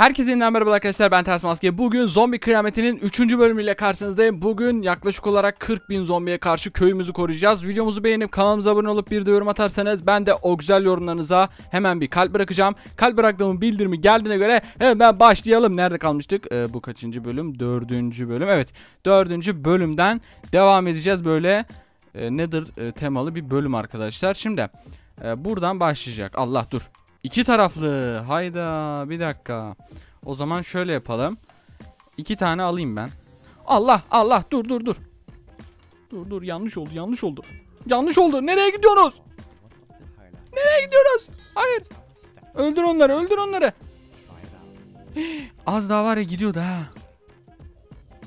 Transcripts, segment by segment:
Herkese yeniden merhaba arkadaşlar ben Ters Maske. Bugün zombi kıyametinin 3. bölümüyle karşınızdayım. Bugün yaklaşık olarak 40 bin zombiye karşı köyümüzü koruyacağız. Videomuzu beğenip kanalımıza abone olup bir de yorum atarsanız ben de o güzel yorumlarınıza hemen bir kalp bırakacağım. Kalp bıraktığımın bildirimi geldiğine göre hemen başlayalım. Nerede kalmıştık? Ee, bu kaçıncı bölüm? Dördüncü bölüm. Evet dördüncü bölümden devam edeceğiz böyle e, nedir e, temalı bir bölüm arkadaşlar. Şimdi e, buradan başlayacak. Allah dur. İki taraflı. Hayda bir dakika. O zaman şöyle yapalım. İki tane alayım ben. Allah Allah dur dur dur. Dur dur yanlış oldu yanlış oldu. Yanlış oldu. Nereye gidiyorsunuz? Nereye gidiyoruz? Hayır. Öldür onları öldür onları. Az daha var ya gidiyordu ha.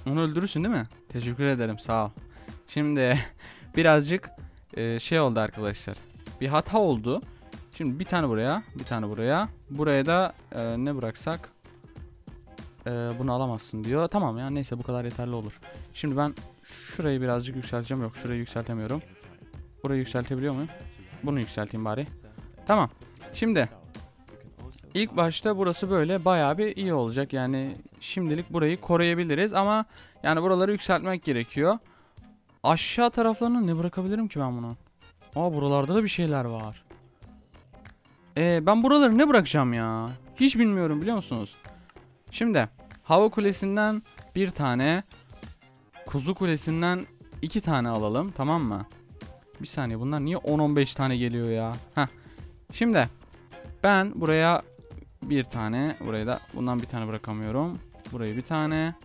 Onu öldürürsün değil mi? Teşekkür ederim sağ ol. Şimdi birazcık e, şey oldu arkadaşlar. Bir hata oldu. Şimdi bir tane buraya, bir tane buraya. Buraya da e, ne bıraksak? E, bunu alamazsın diyor. Tamam ya neyse bu kadar yeterli olur. Şimdi ben şurayı birazcık yükselteceğim. Yok şurayı yükseltemiyorum. Burayı yükseltebiliyor muyum? Bunu yükselteyim bari. Tamam. Şimdi ilk başta burası böyle bayağı bir iyi olacak. Yani şimdilik burayı koruyabiliriz ama yani buraları yükseltmek gerekiyor. Aşağı taraflarına ne bırakabilirim ki ben bunu? Aa buralarda da bir şeyler var. Ee, ben buraları ne bırakacağım ya? Hiç bilmiyorum biliyor musunuz? Şimdi hava kulesinden bir tane, kuzu kulesinden iki tane alalım tamam mı? Bir saniye bunlar niye 10-15 tane geliyor ya? Heh. Şimdi ben buraya bir tane, buraya da bundan bir tane bırakamıyorum. Buraya bir tane,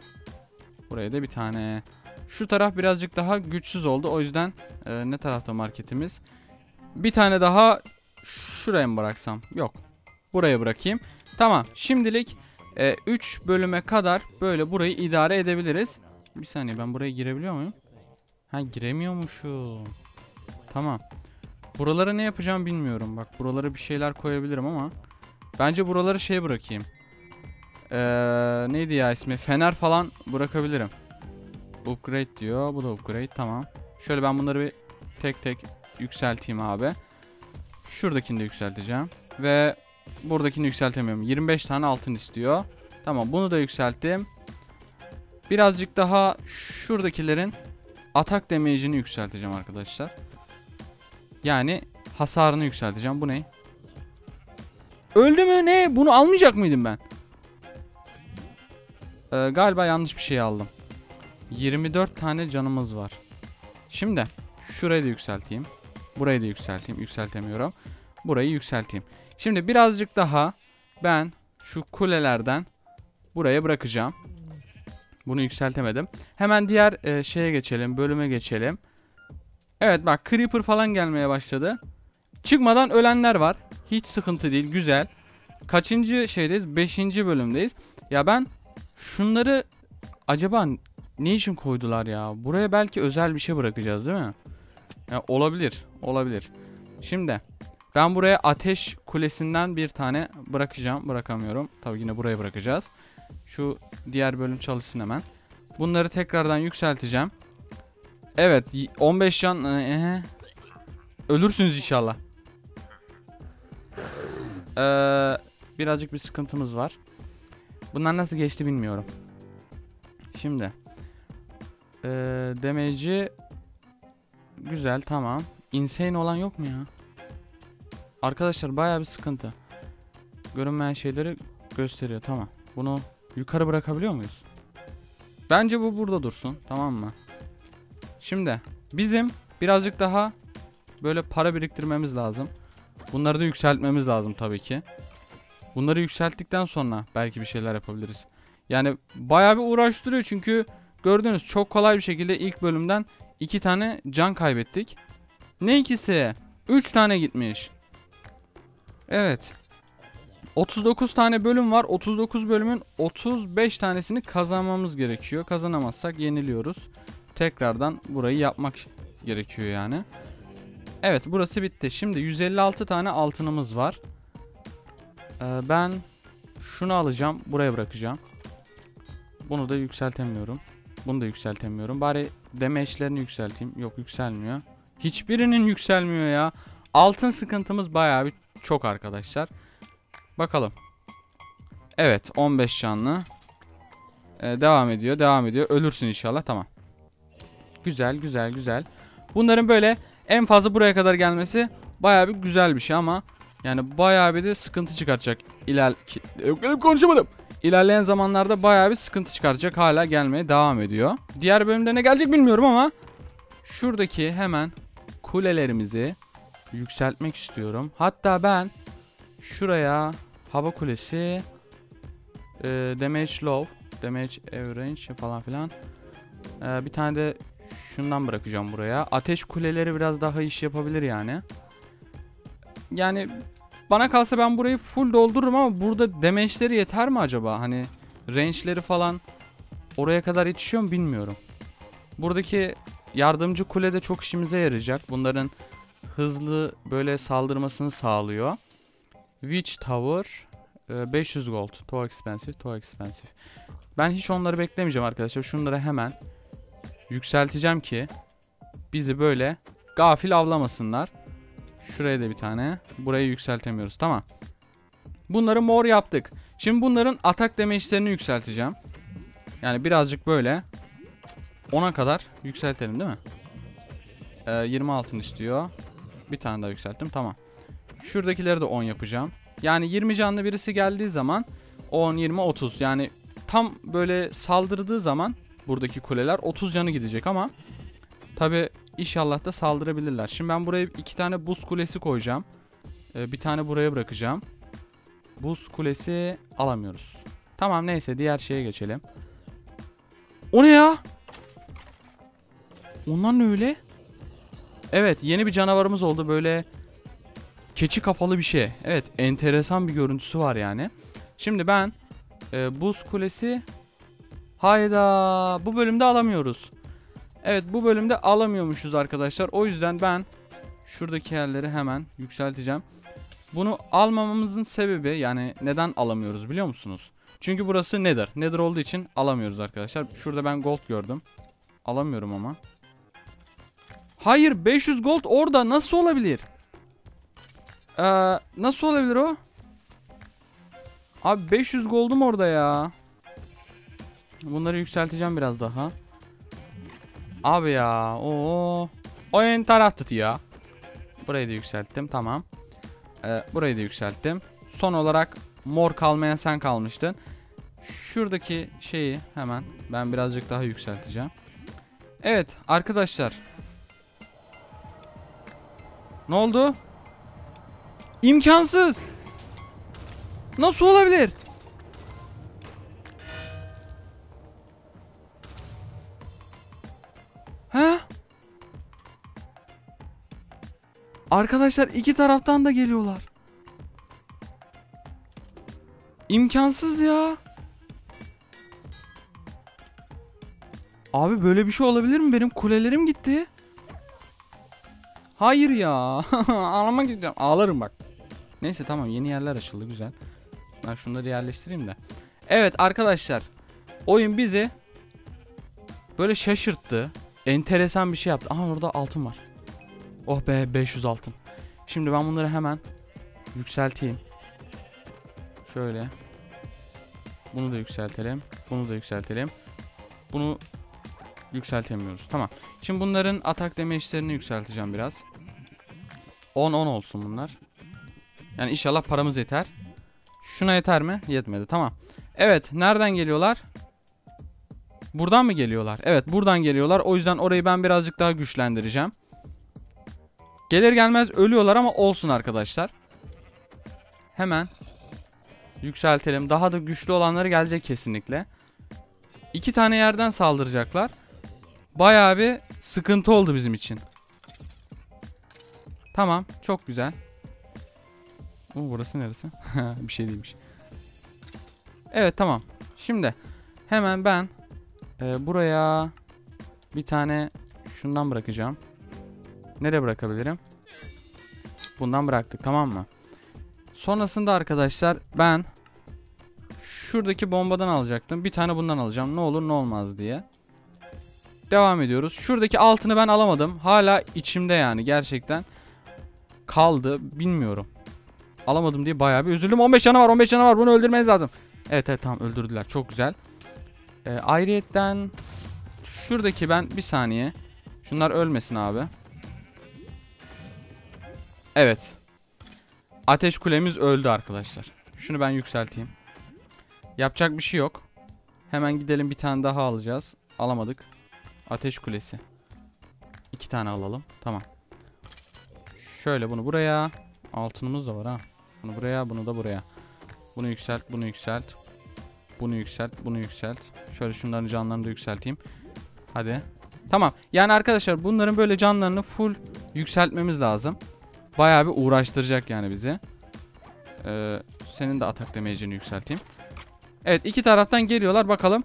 buraya da bir tane. Şu taraf birazcık daha güçsüz oldu. O yüzden e, ne tarafta marketimiz? Bir tane daha şuraya mı bıraksam? Yok. Buraya bırakayım. Tamam. Şimdilik 3 bölüme kadar böyle burayı idare edebiliriz. Bir saniye ben buraya girebiliyor muyum? Ha giremiyormuşum. Tamam. Buralara ne yapacağım bilmiyorum. Bak buralara bir şeyler koyabilirim ama bence buraları şey bırakayım. Ee, neydi ya ismi? Fener falan bırakabilirim. Upgrade diyor. Bu da upgrade. Tamam. Şöyle ben bunları bir tek tek yükselteyim abi. Şuradakini de yükselteceğim. Ve buradakini yükseltemiyorum. 25 tane altın istiyor. Tamam bunu da yükselttim. Birazcık daha şuradakilerin atak damage'ini yükselteceğim arkadaşlar. Yani hasarını yükselteceğim. Bu ne? Öldü mü ne? Bunu almayacak mıydım ben? Ee, galiba yanlış bir şey aldım. 24 tane canımız var. Şimdi şurayı da yükselteyim. Burayı da yükselteyim. Yükseltemiyorum. Burayı yükselteyim. Şimdi birazcık daha ben şu kulelerden buraya bırakacağım. Bunu yükseltemedim. Hemen diğer e, şeye geçelim. Bölüme geçelim. Evet bak Creeper falan gelmeye başladı. Çıkmadan ölenler var. Hiç sıkıntı değil. Güzel. Kaçıncı şeydeyiz? Beşinci bölümdeyiz. Ya ben şunları acaba ne için koydular ya? Buraya belki özel bir şey bırakacağız değil mi? Ya olabilir. Olabilir. Şimdi ben buraya ateş kulesinden bir tane bırakacağım. Bırakamıyorum. Tabii yine buraya bırakacağız. Şu diğer bölüm çalışsın hemen. Bunları tekrardan yükselteceğim. Evet 15 can. Ee, ölürsünüz inşallah. Ee, birazcık bir sıkıntımız var. Bunlar nasıl geçti bilmiyorum. Şimdi. Ee, demeci Güzel tamam. Insane olan yok mu ya? Arkadaşlar baya bir sıkıntı. Görünmeyen şeyleri gösteriyor tamam. Bunu yukarı bırakabiliyor muyuz? Bence bu burada dursun tamam mı? Şimdi bizim birazcık daha böyle para biriktirmemiz lazım. Bunları da yükseltmemiz lazım tabii ki. Bunları yükselttikten sonra belki bir şeyler yapabiliriz. Yani bayağı bir uğraştırıyor çünkü gördüğünüz çok kolay bir şekilde ilk bölümden iki tane can kaybettik. Ne ikisi? 3 tane gitmiş. Evet. 39 tane bölüm var. 39 bölümün 35 tanesini kazanmamız gerekiyor. Kazanamazsak yeniliyoruz. Tekrardan burayı yapmak gerekiyor yani. Evet burası bitti. Şimdi 156 tane altınımız var. Ee, ben şunu alacağım. Buraya bırakacağım. Bunu da yükseltemiyorum. Bunu da yükseltemiyorum. Bari damage'lerini yükselteyim. Yok yükselmiyor. Hiçbirinin yükselmiyor ya. Altın sıkıntımız bayağı bir çok arkadaşlar. Bakalım. Evet 15 canlı. Ee, devam ediyor devam ediyor. Ölürsün inşallah tamam. Güzel güzel güzel. Bunların böyle en fazla buraya kadar gelmesi bayağı bir güzel bir şey ama yani bayağı bir de sıkıntı çıkartacak. İler ki- konuşamadım. İlerleyen zamanlarda bayağı bir sıkıntı çıkaracak. Hala gelmeye devam ediyor. Diğer bölümde ne gelecek bilmiyorum ama şuradaki hemen kulelerimizi yükseltmek istiyorum. Hatta ben şuraya hava kulesi e, damage low, damage average falan filan e, bir tane de şundan bırakacağım buraya. Ateş kuleleri biraz daha iş yapabilir yani. Yani bana kalsa ben burayı full doldururum ama burada damage'leri yeter mi acaba? Hani range'leri falan oraya kadar yetişiyor mu bilmiyorum. Buradaki yardımcı kule de çok işimize yarayacak. Bunların hızlı böyle saldırmasını sağlıyor. Witch Tower e, 500 gold. Too expensive, too expensive. Ben hiç onları beklemeyeceğim arkadaşlar. Şunları hemen yükselteceğim ki bizi böyle gafil avlamasınlar. Şuraya da bir tane. Burayı yükseltemiyoruz. Tamam. Bunları mor yaptık. Şimdi bunların atak damage'lerini yükselteceğim. Yani birazcık böyle 10'a kadar yükseltelim değil mi? Ee, 20 altın istiyor. Bir tane daha yükselttim. Tamam. Şuradakileri de 10 yapacağım. Yani 20 canlı birisi geldiği zaman 10, 20, 30. Yani tam böyle saldırdığı zaman buradaki kuleler 30 canı gidecek ama tabi inşallah da saldırabilirler. Şimdi ben buraya iki tane buz kulesi koyacağım. Ee, bir tane buraya bırakacağım. Buz kulesi alamıyoruz. Tamam neyse diğer şeye geçelim. O ne ya? Onlar ne öyle? Evet yeni bir canavarımız oldu böyle keçi kafalı bir şey. Evet enteresan bir görüntüsü var yani. Şimdi ben e, buz kulesi hayda bu bölümde alamıyoruz. Evet bu bölümde alamıyormuşuz arkadaşlar. O yüzden ben şuradaki yerleri hemen yükselteceğim. Bunu almamamızın sebebi yani neden alamıyoruz biliyor musunuz? Çünkü burası Nether. Nether olduğu için alamıyoruz arkadaşlar. Şurada ben gold gördüm. Alamıyorum ama. Hayır 500 gold orada nasıl olabilir? Ee, nasıl olabilir o? Abi 500 gold'um orada ya. Bunları yükselteceğim biraz daha. Abi ya. Oo. Oyun taraf ya. Burayı da yükselttim. Tamam. Ee, burayı da yükselttim. Son olarak mor kalmayan sen kalmıştın. Şuradaki şeyi hemen ben birazcık daha yükselteceğim. Evet arkadaşlar. Ne oldu? İmkansız. Nasıl olabilir? Arkadaşlar iki taraftan da geliyorlar. İmkansız ya. Abi böyle bir şey olabilir mi? Benim kulelerim gitti. Hayır ya. Ağlamak istiyorum. Ağlarım bak. Neyse tamam yeni yerler açıldı güzel. Ben şunları yerleştireyim de. Evet arkadaşlar. Oyun bizi böyle şaşırttı. Enteresan bir şey yaptı. Aha orada altın var. Oh be 500 altın. Şimdi ben bunları hemen yükselteyim. Şöyle. Bunu da yükseltelim. Bunu da yükseltelim. Bunu yükseltemiyoruz. Tamam. Şimdi bunların atak damage'lerini yükselteceğim biraz. 10 10 olsun bunlar. Yani inşallah paramız yeter. Şuna yeter mi? Yetmedi. Tamam. Evet. Nereden geliyorlar? Buradan mı geliyorlar? Evet. Buradan geliyorlar. O yüzden orayı ben birazcık daha güçlendireceğim. Gelir gelmez ölüyorlar ama olsun arkadaşlar. Hemen yükseltelim. Daha da güçlü olanları gelecek kesinlikle. İki tane yerden saldıracaklar. Bayağı bir sıkıntı oldu bizim için. Tamam. Çok güzel. Oo, burası neresi? bir şey değilmiş. Evet tamam. Şimdi hemen ben e, buraya bir tane şundan bırakacağım. Nereye bırakabilirim? Bundan bıraktık tamam mı? Sonrasında arkadaşlar ben şuradaki bombadan alacaktım. Bir tane bundan alacağım. Ne olur ne olmaz diye. Devam ediyoruz. Şuradaki altını ben alamadım. Hala içimde yani gerçekten. Kaldı. Bilmiyorum. Alamadım diye bayağı bir üzüldüm. 15 canı var 15 canı var. Bunu öldürmeniz lazım. Evet evet tamam öldürdüler. Çok güzel. Ee, ayrıyetten şuradaki ben bir saniye. Şunlar ölmesin abi. Evet. Ateş kulemiz öldü arkadaşlar. Şunu ben yükselteyim. Yapacak bir şey yok. Hemen gidelim bir tane daha alacağız. Alamadık. Ateş kulesi. İki tane alalım. Tamam. Şöyle bunu buraya. Altınımız da var ha. Bunu buraya, bunu da buraya. Bunu yükselt, bunu yükselt. Bunu yükselt, bunu yükselt. Şöyle şunların canlarını da yükselteyim. Hadi. Tamam. Yani arkadaşlar bunların böyle canlarını full yükseltmemiz lazım. Bayağı bir uğraştıracak yani bizi. Ee, senin de atak damage'ini yükselteyim. Evet iki taraftan geliyorlar bakalım.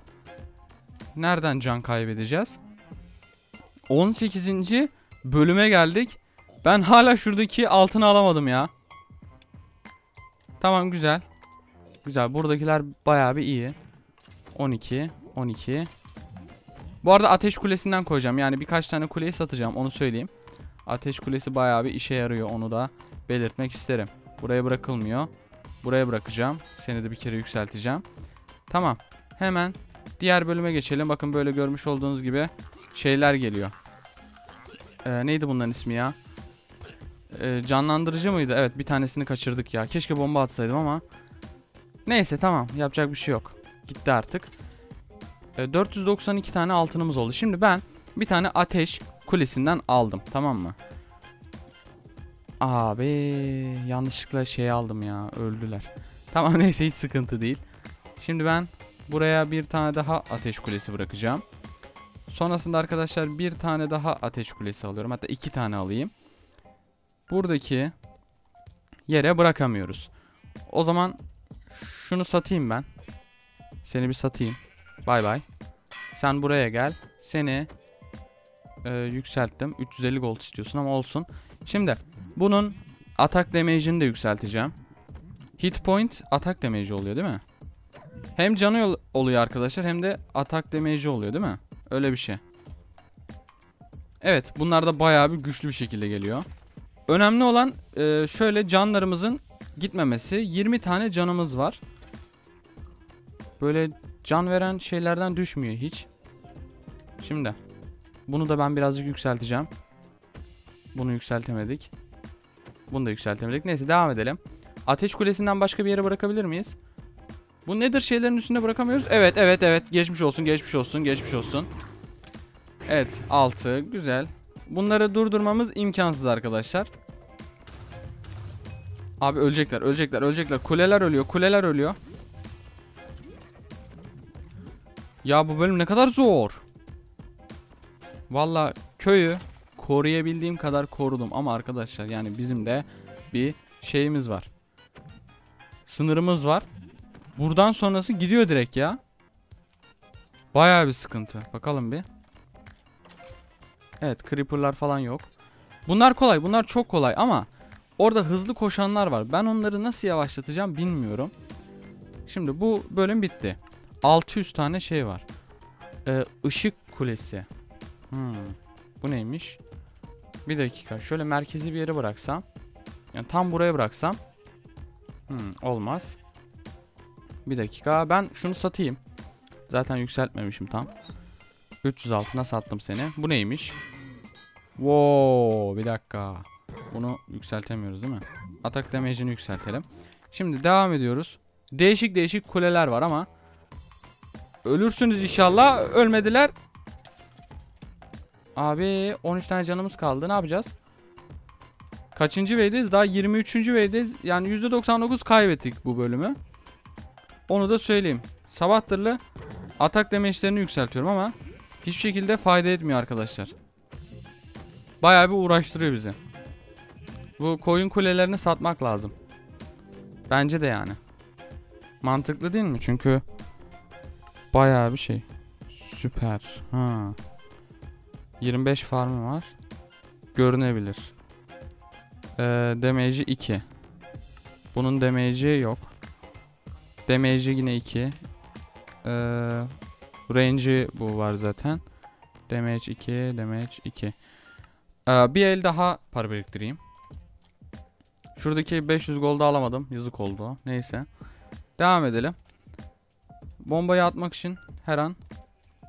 Nereden can kaybedeceğiz? 18. bölüme geldik. Ben hala şuradaki altını alamadım ya. Tamam güzel. Güzel buradakiler bayağı bir iyi. 12, 12. Bu arada ateş kulesinden koyacağım. Yani birkaç tane kuleyi satacağım onu söyleyeyim. Ateş kulesi bayağı bir işe yarıyor onu da belirtmek isterim. Buraya bırakılmıyor. Buraya bırakacağım. Seni de bir kere yükselteceğim. Tamam. Hemen diğer bölüme geçelim. Bakın böyle görmüş olduğunuz gibi şeyler geliyor. Ee, neydi bunların ismi ya? Ee, canlandırıcı mıydı? Evet bir tanesini kaçırdık ya. Keşke bomba atsaydım ama. Neyse tamam yapacak bir şey yok. Gitti artık. Ee, 492 tane altınımız oldu. Şimdi ben bir tane ateş kulesinden aldım tamam mı? Abi yanlışlıkla şey aldım ya öldüler. Tamam neyse hiç sıkıntı değil. Şimdi ben buraya bir tane daha ateş kulesi bırakacağım. Sonrasında arkadaşlar bir tane daha ateş kulesi alıyorum. Hatta iki tane alayım. Buradaki yere bırakamıyoruz. O zaman şunu satayım ben. Seni bir satayım. Bay bay. Sen buraya gel. Seni e, yükselttim. 350 gold istiyorsun ama olsun. Şimdi bunun atak damage'ini de yükselteceğim. Hit point atak damage oluyor değil mi? Hem canı oluyor arkadaşlar hem de atak damage oluyor değil mi? Öyle bir şey. Evet bunlar da bayağı bir güçlü bir şekilde geliyor. Önemli olan e, şöyle canlarımızın gitmemesi. 20 tane canımız var. Böyle can veren şeylerden düşmüyor hiç. Şimdi bunu da ben birazcık yükselteceğim. Bunu yükseltemedik. Bunu da yükseltemedik. Neyse devam edelim. Ateş kulesinden başka bir yere bırakabilir miyiz? Bu nedir şeylerin üstünde bırakamıyoruz? Evet evet evet. Geçmiş olsun geçmiş olsun geçmiş olsun. Evet 6 güzel. Bunları durdurmamız imkansız arkadaşlar. Abi ölecekler ölecekler ölecekler. Kuleler ölüyor kuleler ölüyor. Ya bu bölüm ne kadar zor. Valla köyü koruyabildiğim kadar korudum ama arkadaşlar yani bizim de bir şeyimiz var. Sınırımız var. Buradan sonrası gidiyor direkt ya. Bayağı bir sıkıntı. Bakalım bir. Evet creeper'lar falan yok. Bunlar kolay. Bunlar çok kolay ama orada hızlı koşanlar var. Ben onları nasıl yavaşlatacağım bilmiyorum. Şimdi bu bölüm bitti. 600 tane şey var. Ee, kulesi. Hmm. Bu neymiş? Bir dakika. Şöyle merkezi bir yere bıraksam. Yani tam buraya bıraksam. Hmm, olmaz. Bir dakika. Ben şunu satayım. Zaten yükseltmemişim tam. 300 altına sattım seni. Bu neymiş? Wow, bir dakika. Bunu yükseltemiyoruz değil mi? Atak damage'ini yükseltelim. Şimdi devam ediyoruz. Değişik değişik kuleler var ama ölürsünüz inşallah. Ölmediler. Abi 13 tane canımız kaldı. Ne yapacağız? Kaçıncı wave'deyiz? Daha 23. wave'deyiz. Yani %99 kaybettik bu bölümü. Onu da söyleyeyim. Sabahtırlı atak damage'lerini yükseltiyorum ama hiçbir şekilde fayda etmiyor arkadaşlar. Bayağı bir uğraştırıyor bizi. Bu koyun kulelerini satmak lazım. Bence de yani. Mantıklı değil mi? Çünkü bayağı bir şey. Süper. Ha. 25 farmı var. Görünebilir. Ee, damage'i 2. Bunun damage'i yok. Damage'i yine 2. Ee, range'i bu var zaten. Damage 2, damage 2. Ee, bir el daha para biriktireyim. Şuradaki 500 gold'u alamadım. Yazık oldu. Neyse. Devam edelim. bombayı atmak için her an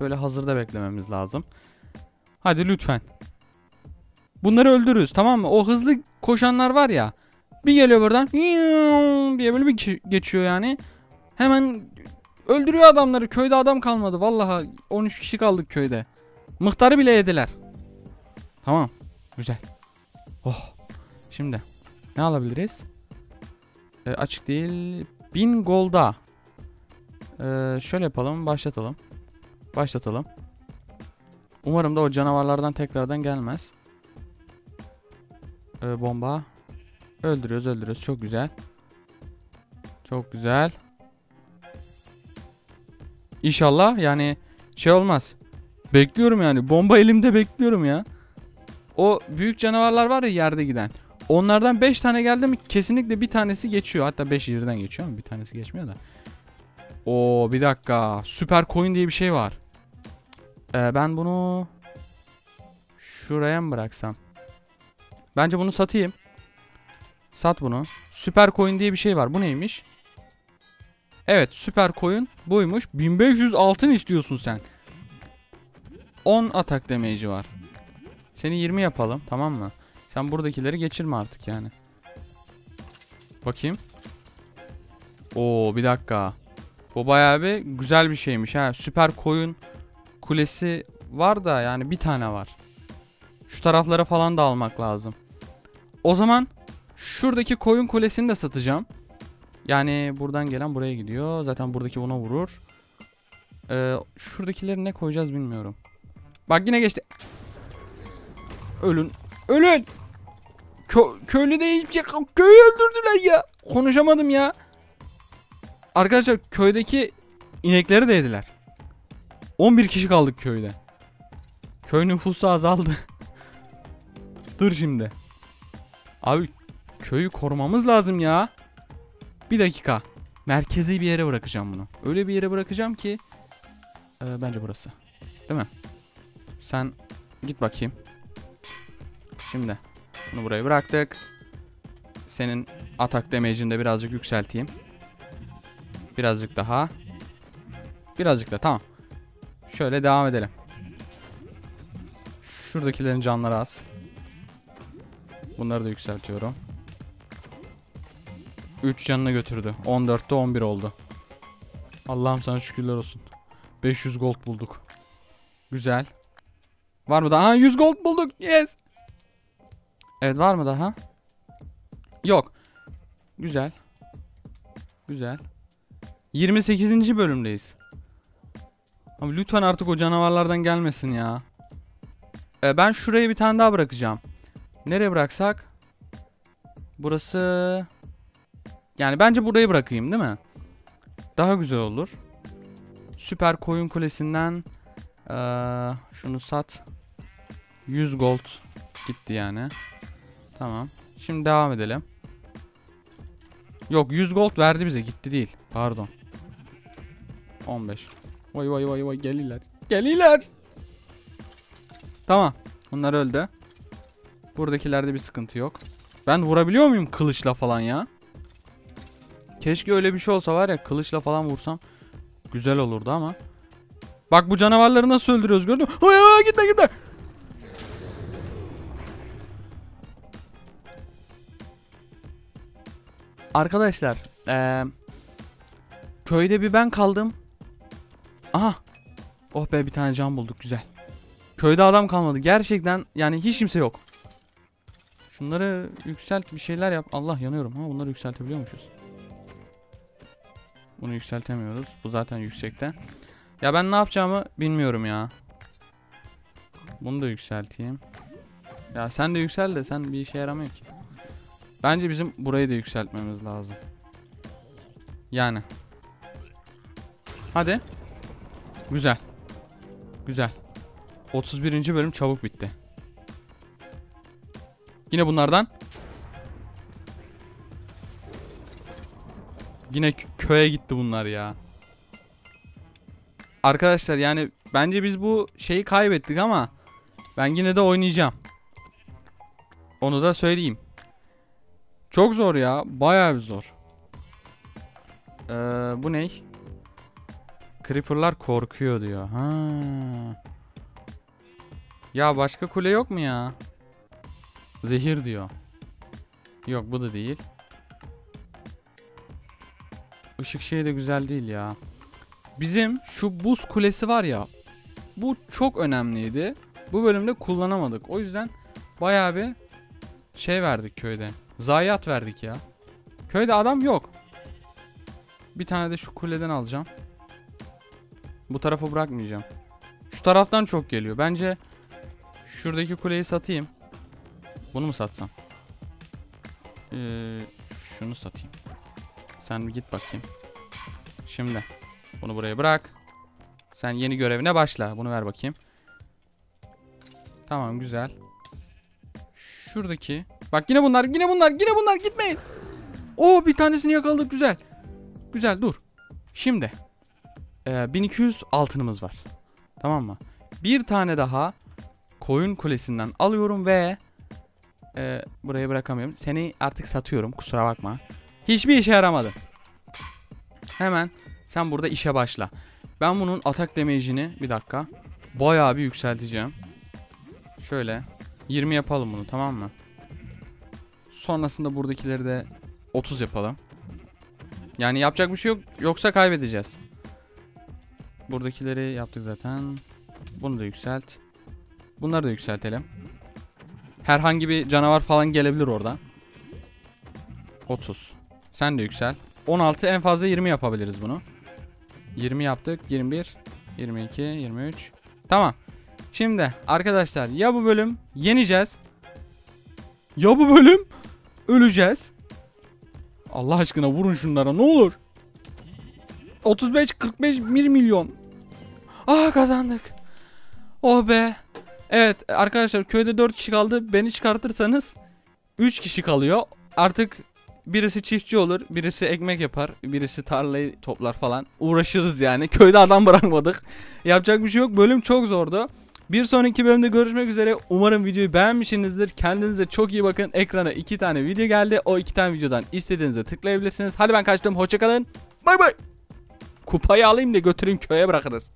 böyle hazırda beklememiz lazım. Hadi lütfen. Bunları öldürürüz tamam mı? O hızlı koşanlar var ya. Bir geliyor buradan diye böyle bir geçiyor yani. Hemen öldürüyor adamları. Köyde adam kalmadı. Vallahi 13 kişi kaldık köyde. Mıhtarı bile yediler. Tamam. Güzel. Oh. Şimdi ne alabiliriz? Ee, açık değil. 1000 golda. Ee, şöyle yapalım. Başlatalım. Başlatalım. Umarım da o canavarlardan tekrardan gelmez. Ee, bomba. Öldürüyoruz öldürüyoruz. Çok güzel. Çok güzel. İnşallah yani şey olmaz. Bekliyorum yani. Bomba elimde bekliyorum ya. O büyük canavarlar var ya yerde giden. Onlardan 5 tane geldi mi kesinlikle bir tanesi geçiyor. Hatta 5 yerden geçiyor ama bir tanesi geçmiyor da. Oo bir dakika. Süper coin diye bir şey var. Ee, ben bunu şuraya mı bıraksam? Bence bunu satayım. Sat bunu. Süper coin diye bir şey var. Bu neymiş? Evet süper coin buymuş. 1500 altın istiyorsun sen. 10 atak damage'i var. Seni 20 yapalım tamam mı? Sen buradakileri geçirme artık yani. Bakayım. Oo bir dakika. Bu bayağı bir güzel bir şeymiş ha. Süper koyun kulesi var da yani bir tane var. Şu taraflara falan da almak lazım. O zaman şuradaki koyun kulesini de satacağım. Yani buradan gelen buraya gidiyor. Zaten buradaki ona vurur. Ee, şuradakileri ne koyacağız bilmiyorum. Bak yine geçti. Ölün. Ölün. Kö köylü de hiçbir şey Köyü öldürdüler ya. Konuşamadım ya. Arkadaşlar köydeki inekleri de yediler. 11 kişi kaldık köyde. Köy nüfusu azaldı. Dur şimdi. Abi köyü korumamız lazım ya. Bir dakika. Merkezi bir yere bırakacağım bunu. Öyle bir yere bırakacağım ki e, bence burası. Değil mi? Sen git bakayım. Şimdi bunu buraya bıraktık. Senin atak damage'ini de birazcık yükselteyim. Birazcık daha. Birazcık da tamam. Şöyle devam edelim. Şuradakilerin canları az. Bunları da yükseltiyorum. 3 canını götürdü. 14'te 11 oldu. Allah'ım sana şükürler olsun. 500 gold bulduk. Güzel. Var mı daha? Ha 100 gold bulduk. Yes. Evet var mı daha? Yok. Güzel. Güzel. 28. bölümdeyiz. Abi lütfen artık o canavarlardan gelmesin ya. Ee, ben şuraya bir tane daha bırakacağım. Nereye bıraksak? Burası... Yani bence burayı bırakayım değil mi? Daha güzel olur. Süper koyun kulesinden ee, şunu sat. 100 gold gitti yani. Tamam. Şimdi devam edelim. Yok 100 gold verdi bize gitti değil. Pardon. 15. Vay vay vay vay geliler. Geliler. Tamam. Bunlar öldü. Buradakilerde bir sıkıntı yok. Ben vurabiliyor muyum kılıçla falan ya? Keşke öyle bir şey olsa var ya kılıçla falan vursam güzel olurdu ama. Bak bu canavarları nasıl öldürüyoruz gördün mü? Ay ay gitme gitme. Arkadaşlar eee köyde bir ben kaldım. Aha. Oh be bir tane can bulduk güzel. Köyde adam kalmadı. Gerçekten yani hiç kimse yok. Şunları yükselt bir şeyler yap. Allah yanıyorum. Ha bunları yükseltebiliyormuşuz. Bunu yükseltemiyoruz. Bu zaten yüksekte. Ya ben ne yapacağımı bilmiyorum ya. Bunu da yükselteyim. Ya sen de yüksel de sen bir işe yaramıyor ki. Bence bizim burayı da yükseltmemiz lazım. Yani. Hadi. Güzel. Güzel. 31. bölüm çabuk bitti. Yine bunlardan. Yine kö- köye gitti bunlar ya. Arkadaşlar yani bence biz bu şeyi kaybettik ama ben yine de oynayacağım. Onu da söyleyeyim. Çok zor ya. Bayağı bir zor. Ee, bu ne? Creeper'lar korkuyor diyor. Ha. Ya başka kule yok mu ya? Zehir diyor. Yok bu da değil. Işık şey de güzel değil ya. Bizim şu buz kulesi var ya. Bu çok önemliydi. Bu bölümde kullanamadık. O yüzden bayağı bir şey verdik köyde. Zayiat verdik ya. Köyde adam yok. Bir tane de şu kuleden alacağım. Bu tarafa bırakmayacağım. Şu taraftan çok geliyor. Bence şuradaki kuleyi satayım. Bunu mu satsam? Ee, şunu satayım. Sen bir git bakayım. Şimdi bunu buraya bırak. Sen yeni görevine başla. Bunu ver bakayım. Tamam güzel. Şuradaki. Bak yine bunlar, yine bunlar, yine bunlar gitmeyin. Oo bir tanesini yakaladık güzel. Güzel dur. Şimdi e, 1200 altınımız var. Tamam mı? Bir tane daha koyun kulesinden alıyorum ve e, buraya bırakamıyorum. Seni artık satıyorum kusura bakma. Hiçbir işe yaramadı. Hemen sen burada işe başla. Ben bunun atak damage'ini bir dakika bayağı bir yükselteceğim. Şöyle 20 yapalım bunu tamam mı? Sonrasında buradakileri de 30 yapalım. Yani yapacak bir şey yok yoksa kaybedeceğiz. Buradakileri yaptık zaten. Bunu da yükselt. Bunları da yükseltelim. Herhangi bir canavar falan gelebilir orada. 30. Sen de yüksel. 16 en fazla 20 yapabiliriz bunu. 20 yaptık. 21, 22, 23. Tamam. Şimdi arkadaşlar ya bu bölüm yeneceğiz. Ya bu bölüm öleceğiz. Allah aşkına vurun şunlara ne olur. 35 45 1 milyon. Ah kazandık. Oh be. Evet arkadaşlar köyde 4 kişi kaldı. Beni çıkartırsanız 3 kişi kalıyor. Artık birisi çiftçi olur, birisi ekmek yapar, birisi tarlayı toplar falan. Uğraşırız yani. Köyde adam bırakmadık. Yapacak bir şey yok. Bölüm çok zordu. Bir sonraki bölümde görüşmek üzere. Umarım videoyu beğenmişsinizdir. Kendinize çok iyi bakın. Ekrana iki tane video geldi. O iki tane videodan istediğinize tıklayabilirsiniz. Hadi ben kaçtım. Hoşçakalın. Bay bay. Kupayı alayım da götüreyim köye bırakırız.